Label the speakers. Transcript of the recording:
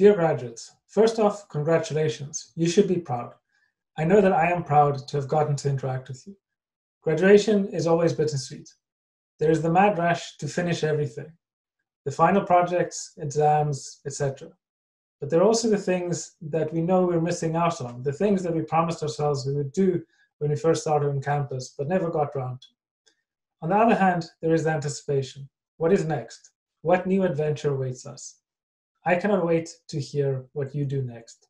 Speaker 1: Dear graduates, first off, congratulations. You should be proud. I know that I am proud to have gotten to interact with you. Graduation is always bittersweet. There is the mad rush to finish everything, the final projects, exams, etc. But there are also the things that we know we're missing out on, the things that we promised ourselves we would do when we first started on campus, but never got round to. On the other hand, there is the anticipation. What is next? What new adventure awaits us? I cannot wait to hear what you do next.